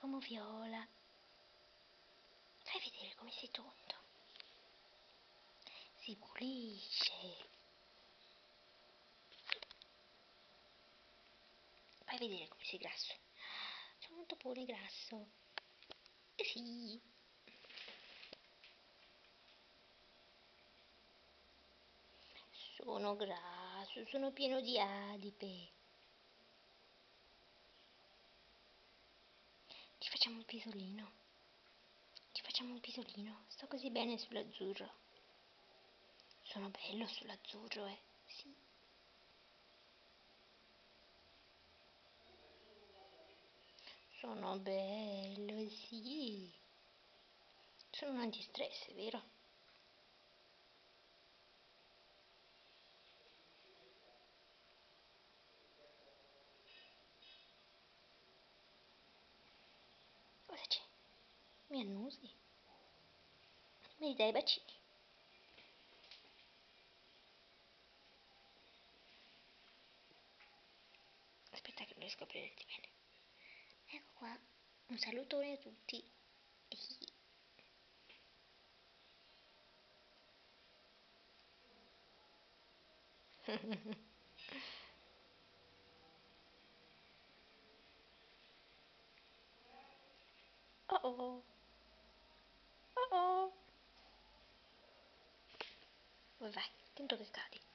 come viola. Fai vedere come sei tondo. Si pulisce. Fai vedere come sei grasso. Sono un topone grasso. Eh sì. Sono grasso, sono pieno di adipe. Ci facciamo un pisolino. Ci facciamo un pisolino. Sto così bene sull'azzurro. Sono bello sull'azzurro, eh. Sì. Sono bello, sì. Sono un antistress, vero? Cosa c'è? Mi annusi? Mi dai bacini? Aspetta che non riesco a prenderti bene. Ecco qua, un salutone a tutti. oh oh. Vai, vai. Tem todo esse cara ali.